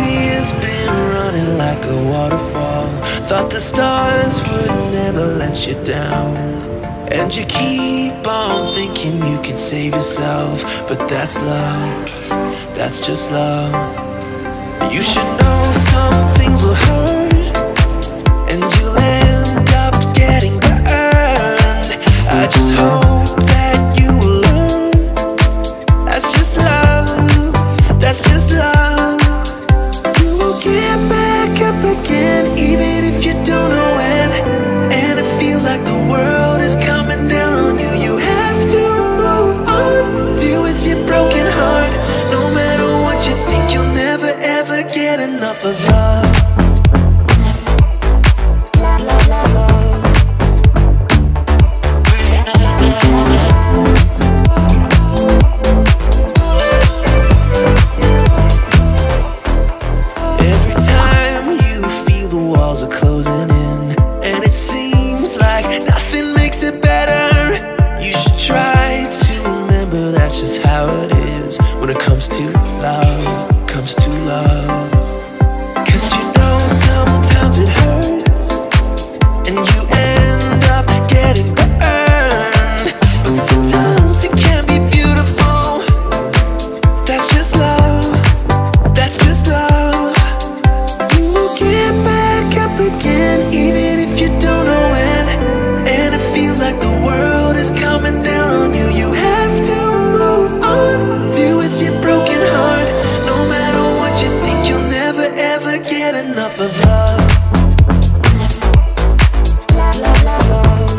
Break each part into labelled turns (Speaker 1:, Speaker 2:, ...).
Speaker 1: sea has been running like a waterfall. Thought the stars would never let you down. And you keep on thinking you could save yourself. But that's love, that's just love. You should know some things will hurt. And you'll end up getting burned. I just hope that's just love. closing never get enough of love. La la love.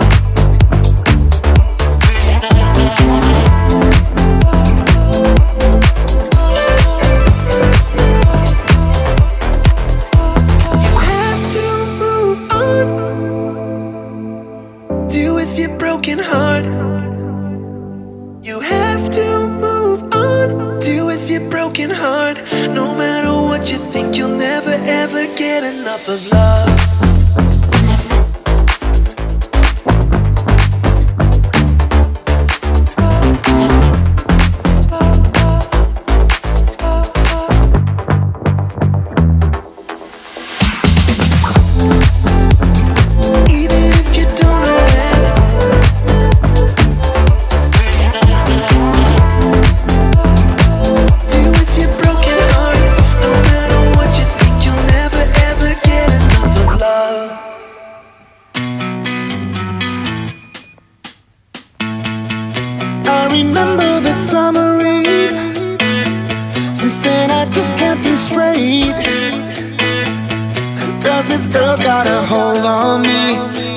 Speaker 1: You have to move on. Deal with your broken heart. You have to move on your broken heart. No matter what you think You'll never ever get enough of love.
Speaker 2: just can't be straight. Cause this girl's got a hold on me.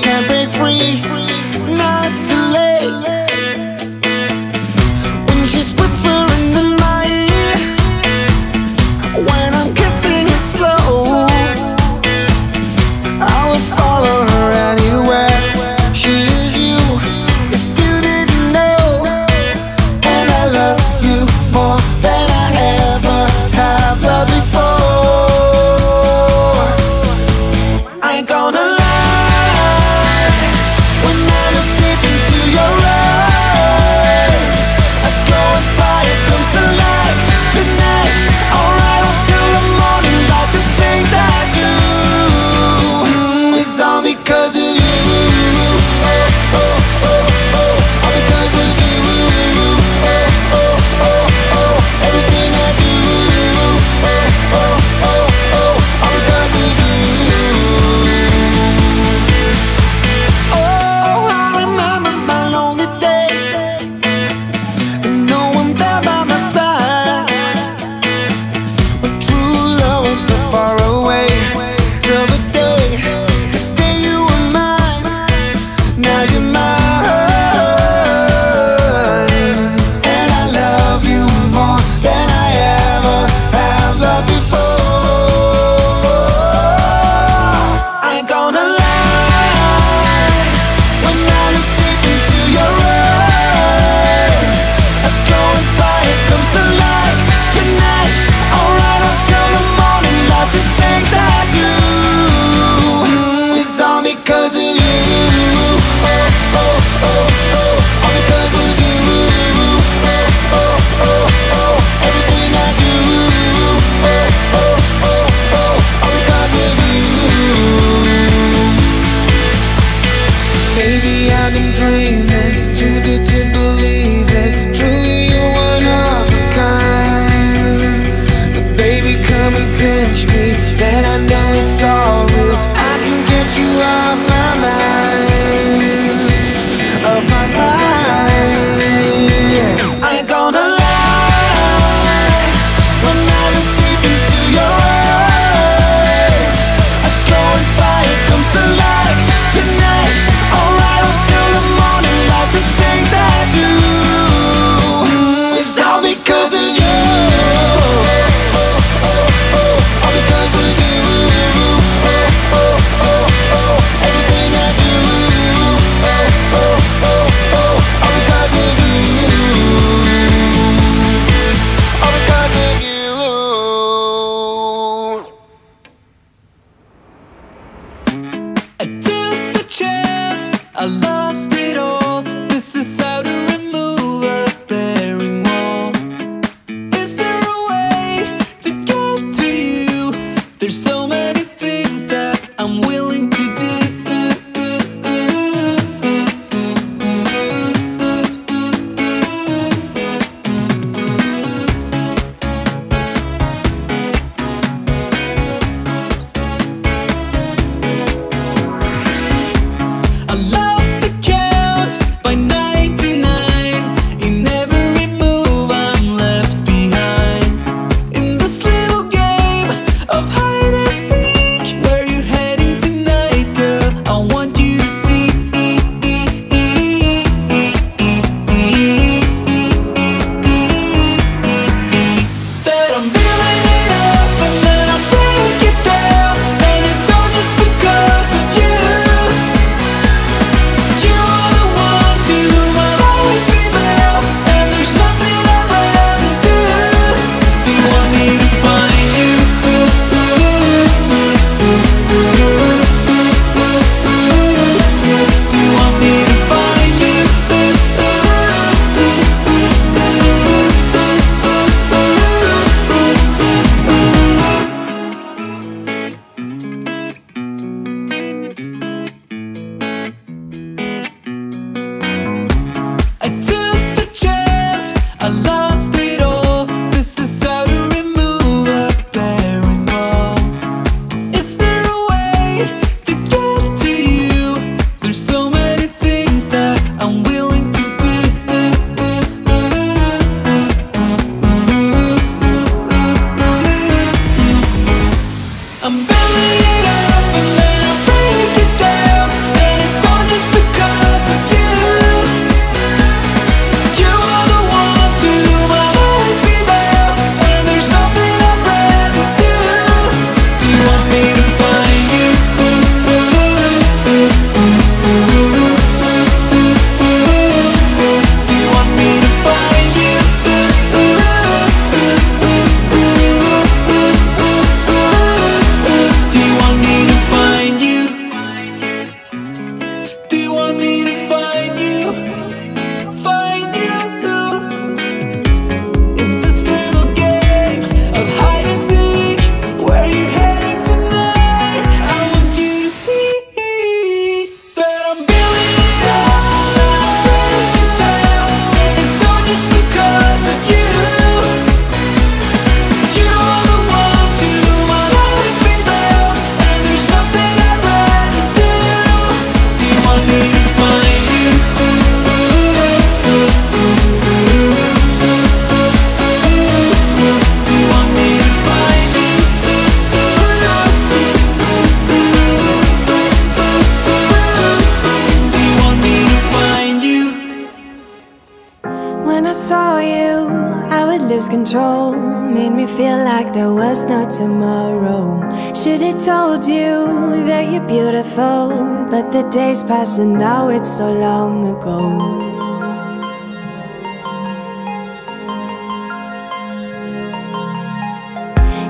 Speaker 2: When I
Speaker 3: saw you, I would lose control. Made me feel like there was no tomorrow. Should have told you that you're beautiful. But the days pass and now it's so long ago.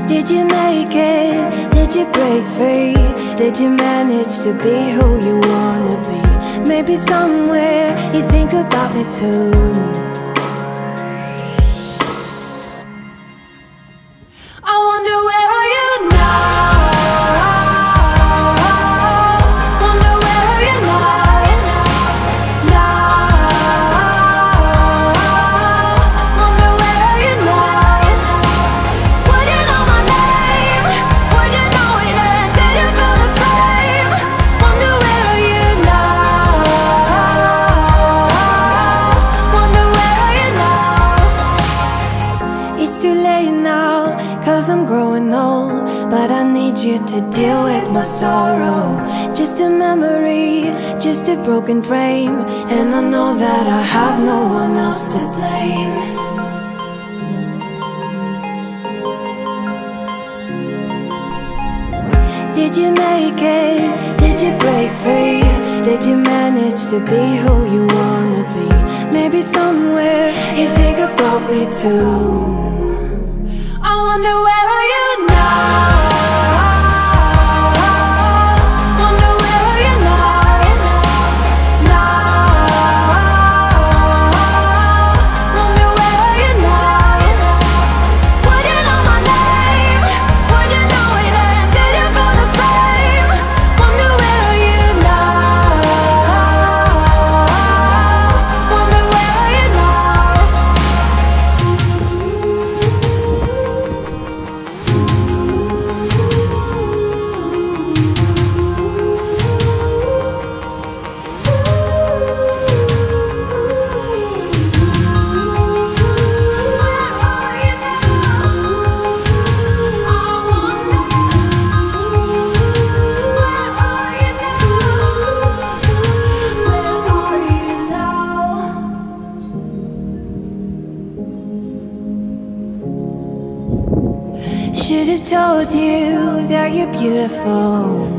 Speaker 3: Did you make it? Did you break free? Did you manage to be who you wanna be? Maybe somewhere you think about me too broken frame, and I know that I have no one else to blame. Did you make it? Did you break free? Did you manage to be who you wanna be? Maybe somewhere you think about me too. I wonder where are you now? Told you that you're beautiful.